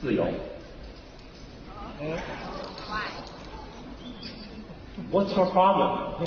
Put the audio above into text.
自由。Why? What's your problem?